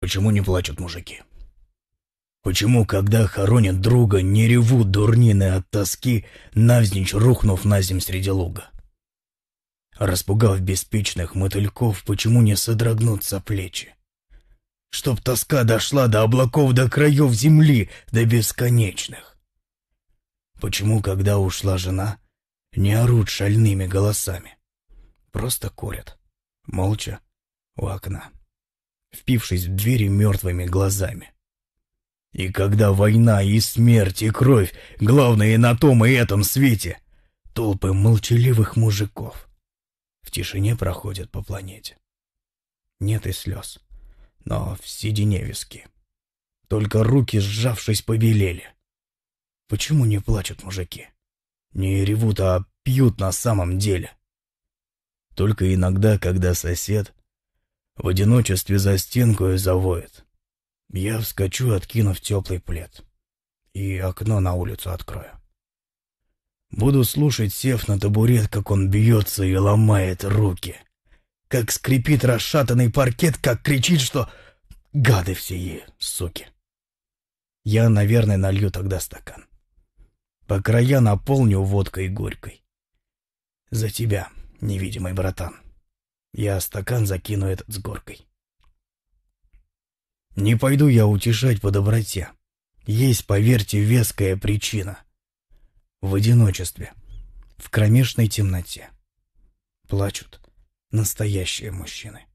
Почему не плачут мужики? Почему, когда хоронят друга, не ревут дурнины от тоски, навзничь рухнув на земь среди луга? Распугав беспечных мотыльков, почему не содрогнутся плечи? Чтоб тоска дошла до облаков, до краев земли, до бесконечных. Почему, когда ушла жена, не орут шальными голосами? Просто курят, молча, у окна, впившись в двери мертвыми глазами. И когда война и смерть и кровь, главное на том и этом свете, толпы молчаливых мужиков в тишине проходят по планете. Нет и слез, но в седине виски. Только руки, сжавшись, побелели. Почему не плачут мужики? Не ревут, а пьют на самом деле. Только иногда, когда сосед в одиночестве за стенкой завоет, я вскочу, откинув теплый плед, и окно на улицу открою. Буду слушать, сев на табурет, как он бьется и ломает руки. Как скрипит расшатанный паркет, как кричит, что гады все ей, суки. Я, наверное, налью тогда стакан. По края наполню водкой горькой. За тебя, невидимый братан. Я стакан закину этот с горкой. Не пойду я утешать по доброте. Есть, поверьте, веская причина. В одиночестве, в кромешной темноте. Плачут настоящие мужчины.